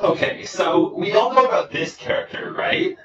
Okay, so we all know about this character, right?